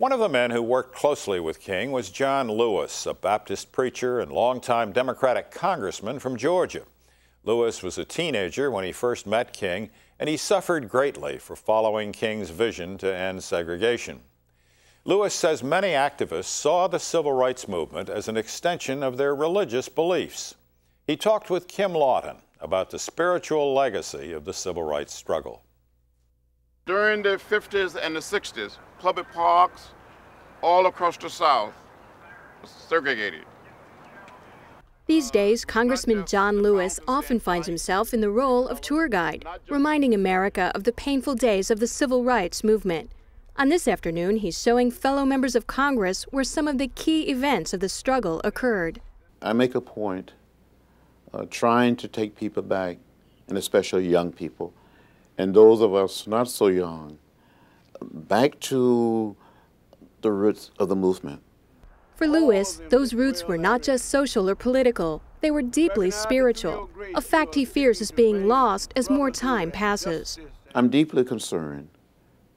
One of the men who worked closely with King was John Lewis, a Baptist preacher and longtime Democratic congressman from Georgia. Lewis was a teenager when he first met King, and he suffered greatly for following King's vision to end segregation. Lewis says many activists saw the civil rights movement as an extension of their religious beliefs. He talked with Kim Lawton about the spiritual legacy of the civil rights struggle. During the 50s and the 60s, public parks all across the South segregated. These days, Congressman John Lewis often finds himself in the role of tour guide, reminding America of the painful days of the civil rights movement. On this afternoon, he's showing fellow members of Congress where some of the key events of the struggle occurred. I make a point uh, trying to take people back, and especially young people, and those of us not so young, back to the roots of the movement. For Lewis, those roots were not just social or political, they were deeply spiritual, a fact he fears is being lost as more time passes. I'm deeply concerned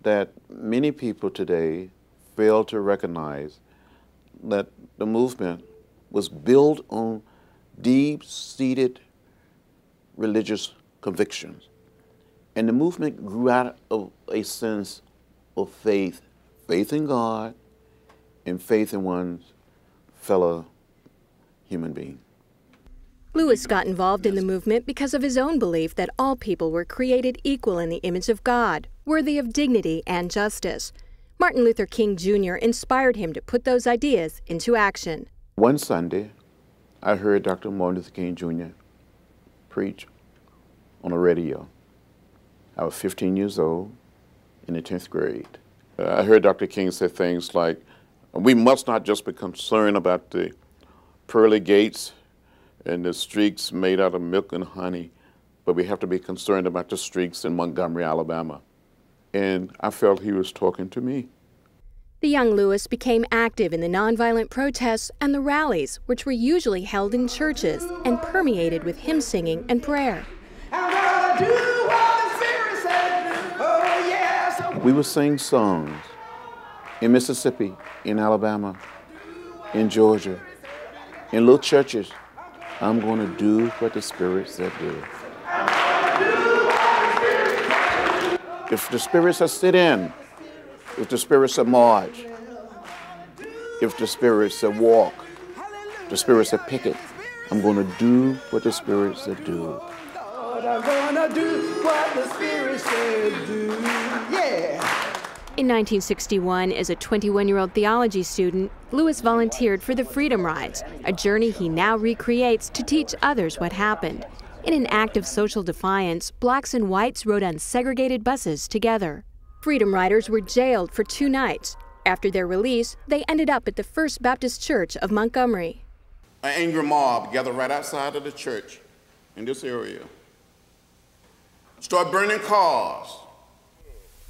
that many people today fail to recognize that the movement was built on deep seated religious convictions. And the movement grew out of a sense of faith faith in God and faith in one's fellow human being. Lewis got involved in the movement because of his own belief that all people were created equal in the image of God, worthy of dignity and justice. Martin Luther King Jr. inspired him to put those ideas into action. One Sunday, I heard Dr. Martin Luther King Jr. preach on the radio. I was 15 years old in the 10th grade. Uh, I heard Dr. King say things like, we must not just be concerned about the pearly gates and the streaks made out of milk and honey, but we have to be concerned about the streaks in Montgomery, Alabama. And I felt he was talking to me. The young Lewis became active in the nonviolent protests and the rallies, which were usually held in churches and permeated with hymn singing and prayer. We would sing songs in Mississippi, in Alabama, in Georgia, in little churches. I'm going to do what the Spirit said do. If the Spirit says sit in, if the Spirit said march, if the Spirit said walk, the Spirit said picket, I'm going to do what the Spirit said do. I'm going to do what the Spirit said do. Yeah. In 1961, as a 21 year old theology student, Lewis volunteered for the Freedom Rides, a journey he now recreates to teach others what happened. In an act of social defiance, blacks and whites rode on segregated buses together. Freedom Riders were jailed for two nights. After their release, they ended up at the First Baptist Church of Montgomery. An angry mob gathered right outside of the church in this area. Start burning cars.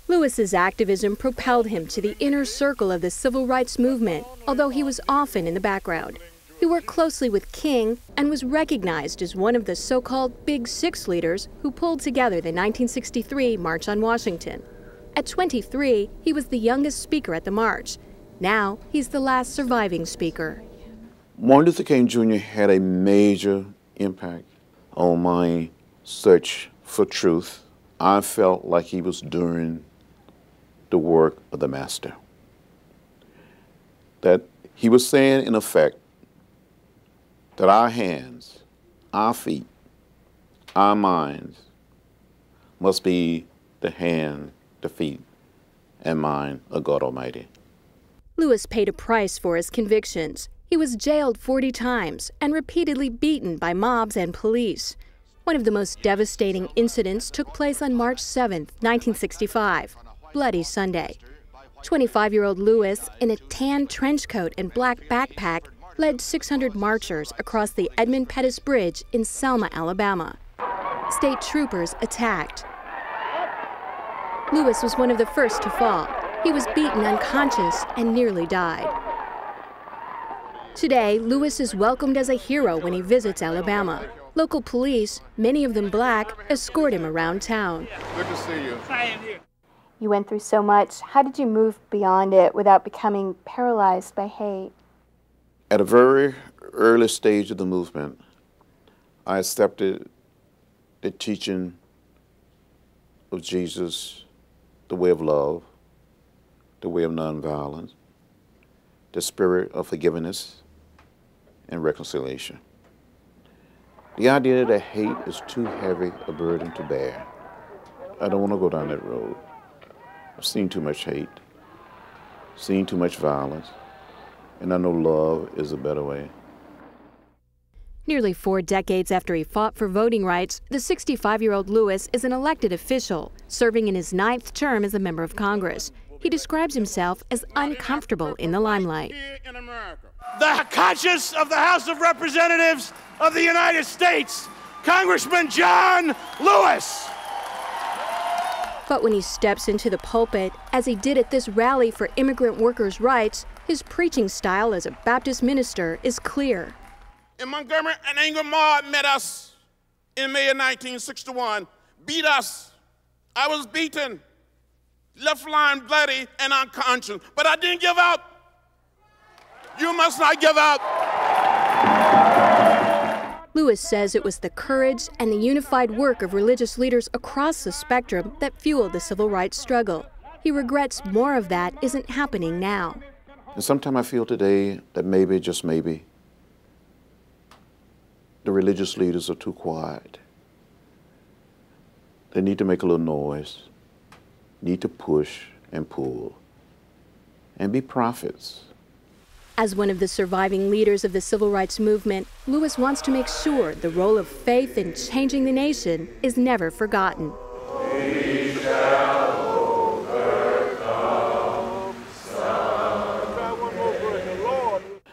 Lewis's activism propelled him to the inner circle of the civil rights movement, although he was often in the background. He worked closely with King and was recognized as one of the so called Big Six leaders who pulled together the 1963 March on Washington. At 23, he was the youngest speaker at the march. Now, he's the last surviving speaker. Martin Luther King Jr. had a major impact on my search for truth. I felt like he was doing the work of the Master. That he was saying, in effect, that our hands, our feet, our minds must be the hand the feet, and mind of God Almighty. Lewis paid a price for his convictions. He was jailed 40 times and repeatedly beaten by mobs and police. One of the most devastating incidents took place on March 7, 1965, Bloody Sunday. 25 year old Lewis, in a tan trench coat and black backpack, led 600 marchers across the Edmund Pettus Bridge in Selma, Alabama. State troopers attacked. Lewis was one of the first to fall. He was beaten unconscious and nearly died. Today, Lewis is welcomed as a hero when he visits Alabama. Local police, many of them black, escort him around town. Good to see you. You went through so much. How did you move beyond it without becoming paralyzed by hate? At a very early stage of the movement, I accepted the teaching of Jesus, the way of love, the way of nonviolence, the spirit of forgiveness and reconciliation. The idea that hate is too heavy a burden to bear. I don't want to go down that road. I've seen too much hate, seen too much violence, and I know love is a better way. Nearly four decades after he fought for voting rights, the 65 year old Lewis is an elected official, serving in his ninth term as a member of Congress. He describes himself as uncomfortable in the limelight. The conscience of the House of Representatives of the United States, Congressman John Lewis. But when he steps into the pulpit, as he did at this rally for immigrant workers' rights, his preaching style as a Baptist minister is clear. In Montgomery, an angry mob met us in May of 1961, beat us. I was beaten, left lying bloody and unconscious, but I didn't give up. You must not give up. Lewis says it was the courage and the unified work of religious leaders across the spectrum that fueled the civil rights struggle. He regrets more of that isn't happening now. And sometimes I feel today that maybe, just maybe, the religious leaders are too quiet. They need to make a little noise, need to push and pull, and be prophets. As one of the surviving leaders of the civil rights movement, Lewis wants to make sure the role of faith in changing the nation is never forgotten.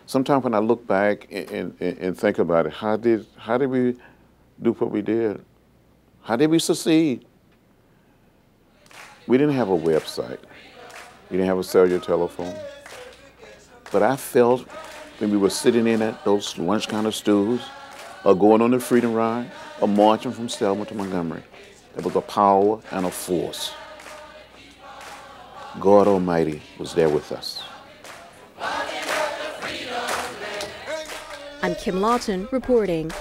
Sometimes when I look back and, and, and think about it, how did, how did we do what we did? How did we succeed? We didn't have a website. We didn't have a cellular telephone. But I felt when we were sitting in at those lunch counter stools, or going on the freedom ride, or marching from Selma to Montgomery, there was a power and a force. God Almighty was there with us. I'm Kim Lawton reporting.